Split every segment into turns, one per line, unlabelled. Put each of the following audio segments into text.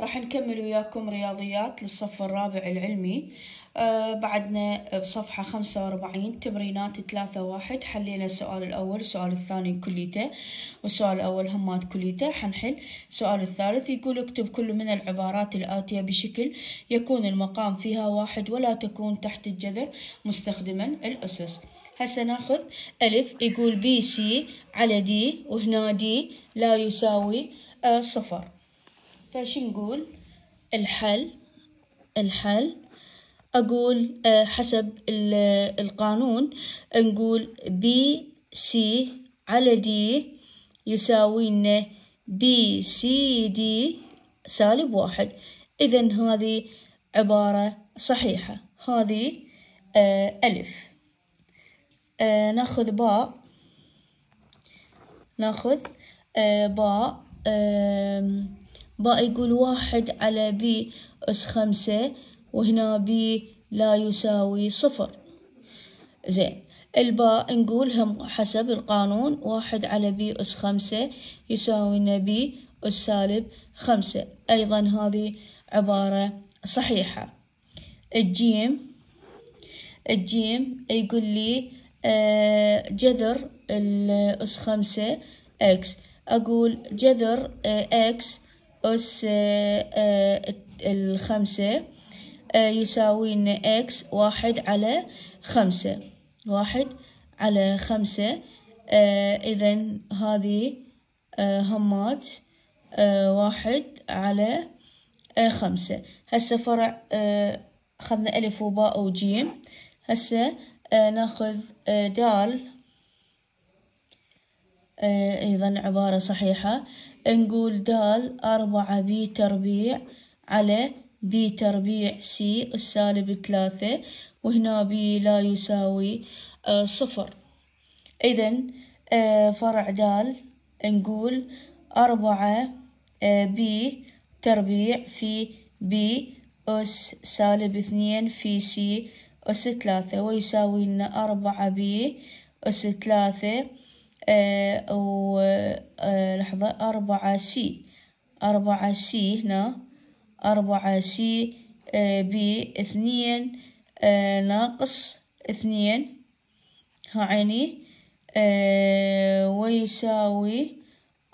راح نكمل وياكم رياضيات للصف الرابع العلمي. آه بعدنا بصفحة خمسة وأربعين تمرينات ثلاثة واحد. حلينا السؤال الأول السؤال الثاني كليته والسؤال الأول همات كليته. حنحل. السؤال الثالث يقول اكتب كل من العبارات الآتية بشكل يكون المقام فيها واحد ولا تكون تحت الجذر مستخدما الأسس. هسه ناخذ ألف يقول B C على D وهنا D لا يساوي آه صفر. فش نقول الحل الحل. أقول آه حسب القانون نقول B C على D يساوي لنا B C D سالب واحد. إذا هذه عبارة صحيحة. هذه آه ألف. آه ناخذ باء. ناخذ باء باء يقول واحد على B أس خمسة وهنا B لا يساوي صفر. زين الباء نقول هم حسب القانون. واحد على B أس خمسة يساوي لنا B أس سالب خمسة. أيضا هذه عبارة صحيحة. الجيم الجيم يقول لي آه جذر الأس خمسة X. أقول جذر آه X أس آه الخمسة يساوي لنا X واحد على خمسة. واحد على خمسة إذا هذه همات واحد على خمسة. هسه فرع أخذنا ألف وباء وجيم. هسه ناخذ دال. أيضا عبارة صحيحة. نقول دال أربعة b تربيع على b تربيع c السالب ثلاثة وهنا b لا يساوي صفر. إذا فرع دال نقول أربعة b تربيع في b أس سالب اثنين في c أس ثلاثة ويساوي لنا أربعة b أس ثلاثة. آه و آه لحظة أربعة سي أربعة سي هنا. أربعة سي آه b. اثنين آه ناقص اثنين. ها عيني. آه ويساوي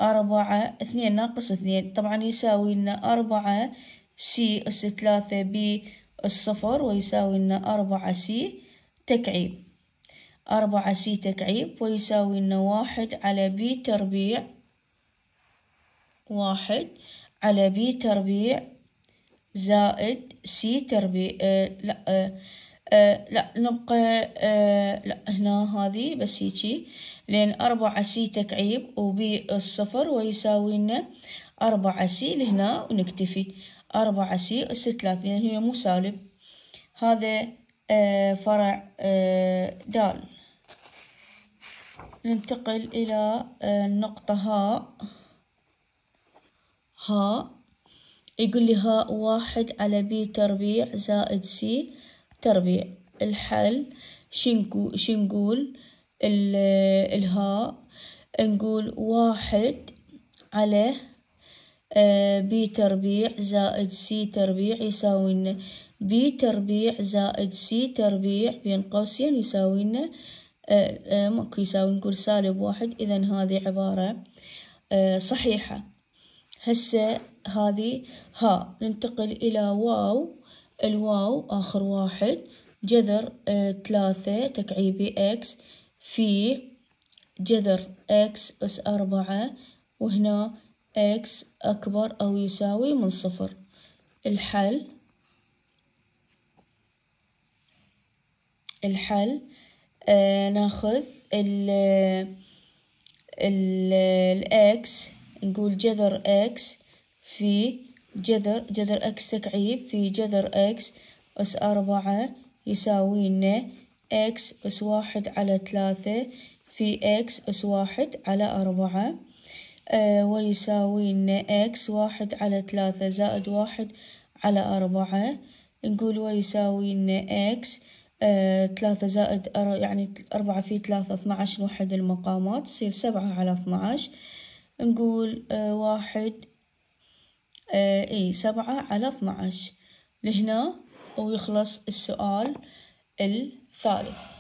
أربعة اثنين ناقص اثنين. طبعا يساوي لنا أربعة c أس ثلاثة b الصفر ويساوي لنا أربعة سي تكعيب. أربعة سي تكعيب ويساوي لنا واحد على b تربيع واحد على b تربيع زائد c تربيع. آه لا آه آه لا نبقى آه لا هنا هذه بس هيجي لأن أربعة c تكعيب و b الصفر ويساوي لنا أربعة سي لهنا ونكتفي. أربعة سي أس ثلاثة يعني هي مو سالب هذا فرع آه دال. ننتقل إلى النقطة هاء هاء يقول لي هاء واحد على b تربيع زائد c تربيع. الحل شنقول شنقول الهاء نقول واحد على b تربيع زائد c تربيع يساوي b تربيع زائد c تربيع بين قوسين يساوي لنا ماكو يساوي نقول سالب واحد. إذا هذه عبارة صحيحة. هسه هذه ها ننتقل إلى واو. الواو آخر واحد. جذر ثلاثة تكعيبي إكس. في جذر إكس أس أربعة. وهنا x أكبر أو يساوي من صفر. الحل الحل آه ناخذ ال ال الإكس نقول جذر إكس في جذر جذر إكس تكعيب في جذر إكس أس أربعة يساوي لنا x أس واحد على ثلاثة في x أس واحد على أربعة آه ويساوي لنا x واحد على ثلاثة زائد واحد على أربعة نقول ويساوي لنا آه، ثلاثة زائد. يعني أربعة في ثلاثة اثنا عشر نوحد المقامات تصير سبعة على اثنا عشر نقول آه واحد آه إي سبعة على اثنى عشر لهنا ويخلص السؤال الثالث